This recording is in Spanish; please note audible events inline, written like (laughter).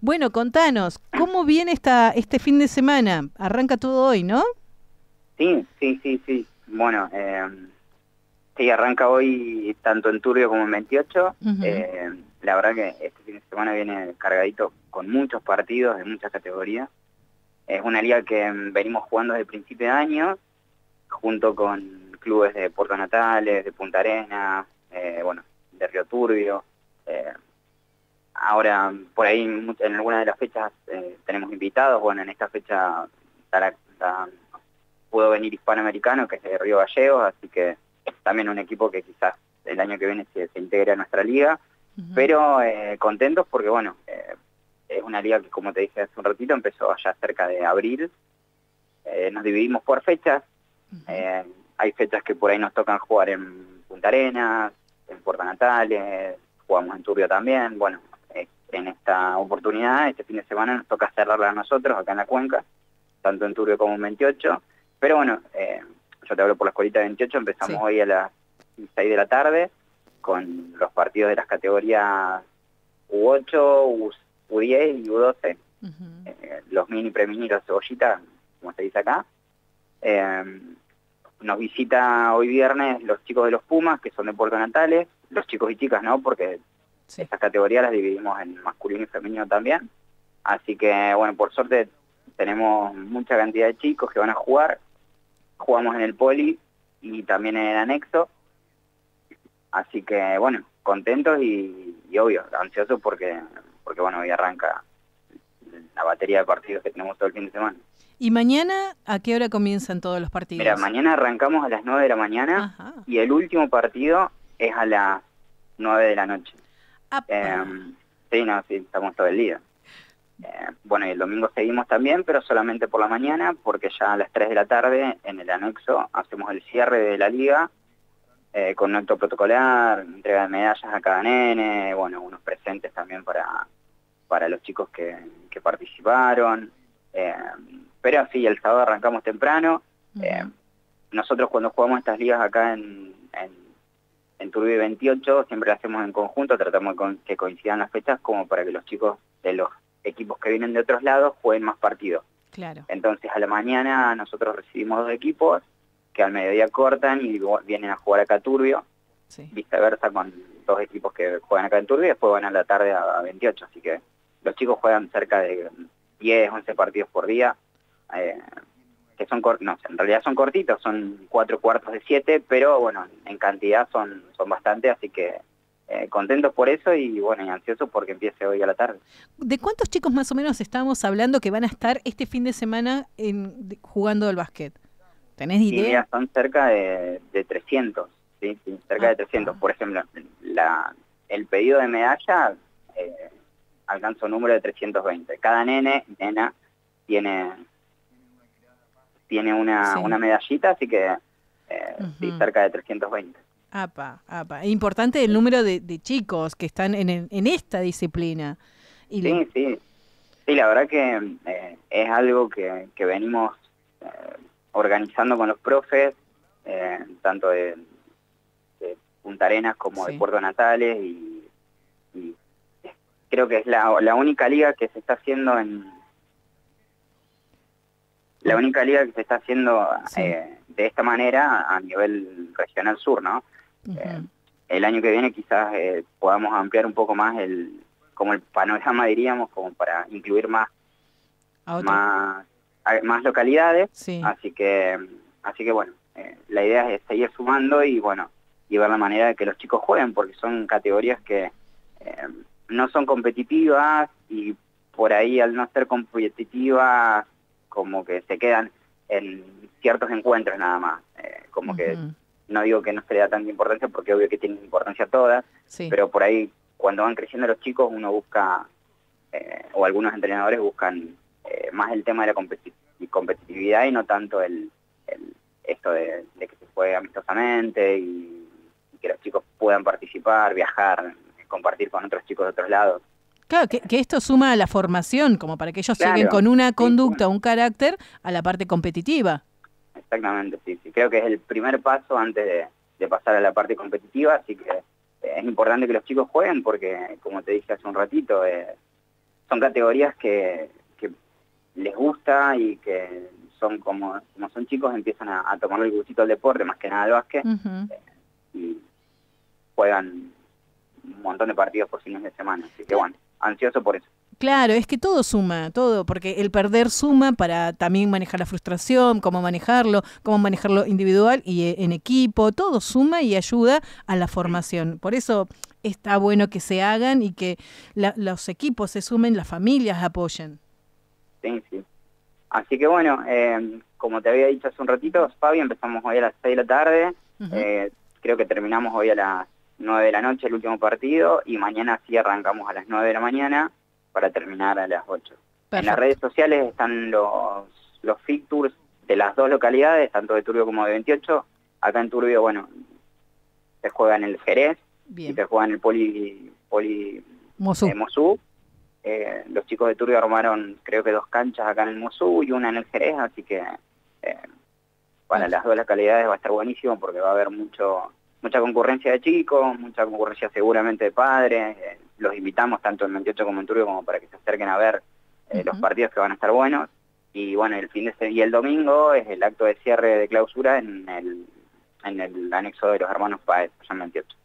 Bueno, contanos, ¿cómo viene esta, este fin de semana? Arranca todo hoy, ¿no? Sí, sí, sí, sí. Bueno, eh, sí, arranca hoy tanto en Turbio como en 28. eh, la verdad que este fin de semana viene cargadito con muchos partidos de muchas categorías. Es una liga que mm, venimos jugando desde el principio de año, junto con clubes de Puerto Natales, de Punta Arena, eh, bueno, de Río Turbio. Ahora, por ahí, en alguna de las fechas eh, tenemos invitados. Bueno, en esta fecha pudo venir Hispanoamericano, que es de Río Gallegos, así que también un equipo que quizás el año que viene se, se integre a nuestra liga. Pero eh, contentos porque, bueno, eh, es una liga que, como te dije hace un ratito, empezó allá cerca de abril. Nos dividimos por fechas. Hay fechas que por ahí nos tocan jugar en Punta Arenas, en Puerto Natales, jugamos en Turbio también. Bueno, en esta oportunidad, este fin de semana, nos toca cerrarla a nosotros acá en la cuenca, tanto en Turbio como en 28. Pero bueno, eh, yo te hablo por la escuelita de 28, empezamos Sí. hoy a las 6 de la tarde con los partidos de las categorías U8, U, U10 y U12, Ujú. eh, los mini, premini y los cebollitas, como se dice acá. Eh, nos visita hoy viernes los chicos de los Pumas, que son de Puerto Natales, los chicos y chicas, ¿no? Porque Sí. estas categorías las dividimos en masculino y femenino también. Así que, bueno, por suerte tenemos mucha cantidad de chicos que van a jugar. Jugamos en el poli y también en el anexo. Así que, bueno, contentos y, y obvio, ansiosos porque, porque, bueno, hoy arranca la batería de partidos que tenemos todo el fin de semana. ¿Y mañana a qué hora comienzan todos los partidos? Mira, mañana arrancamos a las 9 de la mañana Ajá. y el último partido es a las 9 de la noche. Eh, sí, no, sí, estamos todo el día. Eh, bueno, y el domingo seguimos también, pero solamente por la mañana, porque ya a las 3 de la tarde en el anexo hacemos el cierre de la liga eh, con un acto protocolar, entrega de medallas a cada nene, bueno, unos presentes también para, para los chicos que, que participaron. Eh, pero sí, el sábado arrancamos temprano. Nosotros cuando jugamos estas ligas acá en, en, en Turbio 28 siempre lo hacemos en conjunto, tratamos de con- que coincidan las fechas como para que los chicos de los equipos que vienen de otros lados jueguen más partidos. Claro. Entonces a la mañana nosotros recibimos dos equipos que al mediodía cortan y vienen a jugar acá a Turbio, Sí. viceversa con dos equipos que juegan acá en Turbio y después van a la tarde a, a 28, así que los chicos juegan cerca de 10, 11 partidos por día, eh, que son no, en realidad son cortitos, son cuatro cuartos de siete, pero bueno, en cantidad son, son bastante, así que eh, contentos por eso y bueno, y ansiosos porque empiece hoy a la tarde. ¿De cuántos chicos más o menos estamos hablando que van a estar este fin de semana en, de- jugando al básquet? ¿Tenés idea? mira, son cerca de, de 300, ¿sí? Sí, cerca Ah, de 300. ah. Por ejemplo, la, el pedido de medalla eh, alcanza un número de 320. Cada nene, nena, tiene tiene una, Sí. una medallita, así que eh, sí, cerca de 320. Apa, apa. Importante el número de, de chicos que están en, en esta disciplina. Y le- Sí, sí. Sí, la verdad que eh, es algo que, que venimos eh, organizando con los profes, tanto de, de Punta Arenas como Sí. de Puerto Natales, y, y creo que es la, la única liga que se está haciendo en... La única liga que se está haciendo Sí. eh, de esta manera a nivel regional sur, ¿no? Eh, el año que viene quizás eh, podamos ampliar un poco más el como el panorama (laughs) diríamos como para incluir más A más a- más localidades Sí. así que así que bueno la idea es seguir sumando y bueno y ver la manera de que los chicos jueguen porque son categorías que no son competitivas y por ahí al no ser competitivas como que se quedan en ciertos encuentros nada más eh, como que no digo que no se le da tanta importancia porque obvio que tienen importancia todas, Sí. pero por ahí cuando van creciendo los chicos uno busca, eh, o algunos entrenadores buscan eh, más el tema de la competi- competitividad y no tanto el, el- esto de, de que se juegue amistosamente y, y que los chicos puedan participar, viajar, compartir con otros chicos de otros lados. Claro, que, que esto suma a la formación, como para que ellos Claro, lleguen con una sí, conducta, un carácter, a la parte competitiva. Exactamente, sí, sí. Creo que es el primer paso antes de, de pasar a la parte competitiva, así que eh, es importante que los chicos jueguen porque, como te dije hace un ratito, eh, son categorías que, les gusta y que son como, como son chicos empiezan a, tomar el gustito al deporte, más que nada al básquet, eh, y juegan un montón de partidos por fines de semana. Así que bueno, ansioso por eso. Claro, es que todo suma, todo, porque el perder suma para también manejar la frustración, cómo manejarlo, cómo manejarlo individual y eh, en equipo, todo suma y ayuda a la formación. Por eso está bueno que se hagan y que los equipos se sumen, las familias apoyen. Sí, sí. Así que bueno, eh, como te había dicho hace un ratito, Fabi, empezamos hoy a las 6 de la tarde, eh, creo que terminamos hoy a las 9 de la noche el último partido y mañana sí arrancamos a las 9 de la mañana para terminar a las 8. En las redes sociales están los, los tours de las dos localidades, tanto de Turbio como de 28. Acá en Turbio, bueno, se juega en el Jerez y se juega en el Poli, poli Mosú. Eh, los chicos de Turbio armaron creo que dos canchas acá en el Mosú y una en el Jerez, así que eh, para las dos localidades va a estar buenísimo porque va a haber mucho mucha concurrencia de chicos, mucha concurrencia seguramente de padres, eh, los invitamos tanto en 28 como en Turbio como para que se acerquen a ver eh, los partidos que van a estar buenos. Y bueno, el fin de semana y el domingo es el acto de cierre de clausura en el, en el anexo de los hermanos Paez, en 28.